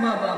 mother.